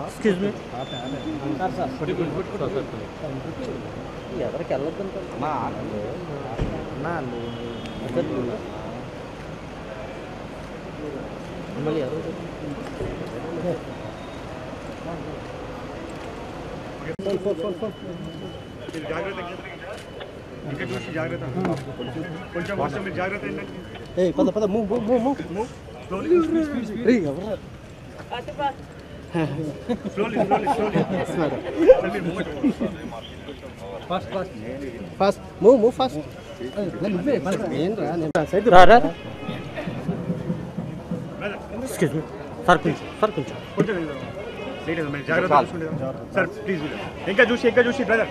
Excuse me ఎవరికి వెళ్ళొద్దు మళ్ళీ ఎవరు ఇంకా చూసి జాగ్రత్త కొంచెం వర్షం మీరు జాగ్రత్త ఏంటంటే ఏ పద పద మూవ్ మూవ్ మూవ్ మూవ్ రే ఎవరు slowly slowly slowly fast fast fast move move fast ఏం రా నేను సైడ్ రారా ఎక్స్క్యూజ్ మీ సార్ కొంచెం సార్ కొంచెం కొంచెం లేట్ అయింది మీరు జాగ్రత్త చూసుకుంటే సార్ ప్లీజ్ ఇంకా చూసి ఇంకా చూసి బ్రదర్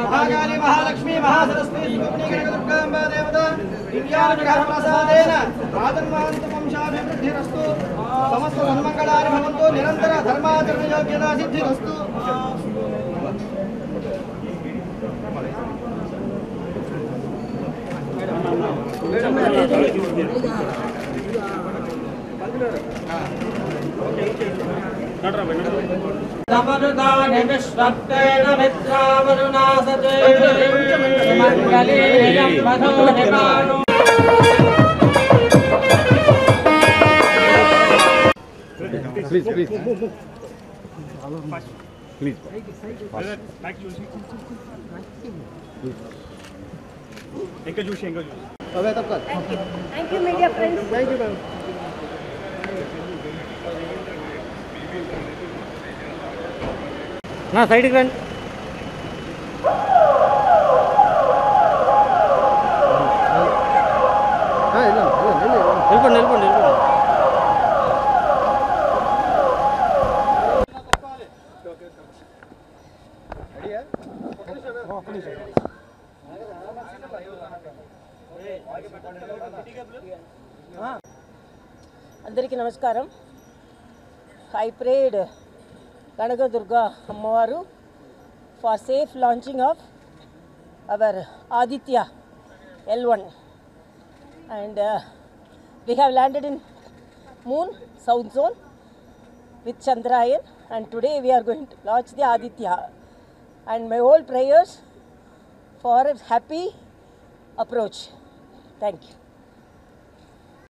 महाकाली महालक्ष्मी महासरस्वती देवता इंडियानुग्रहप्रसादेन आतन्वान्तवंशाभिवृद्धिरस्तु समस्त सन्मङ्गलानि भवन्तु निरन्तर धर्माचरणयोग्यता सिद्धिरस्तु Okay. तपनुदानिविश्वप्तेन मित्रावरुणासते मङ्गलेयं मधो निपानो Please, please. Please. Please. Thank you, media friends. Thank you, ma'am. media friends. Thank you ma'am నా సైడ్కి రండి వెళ్ళిపోండి వెళ్ళిపోండి వెళ్ళిపోండి అందరికీ నమస్కారం I prayed Kanakadurga Ammavaru for safe launching of our Aditya L one and we have landed in moon south zone with Chandrayan and today we are going to launch the Aditya and my whole prayers for a happy approach. Thank you.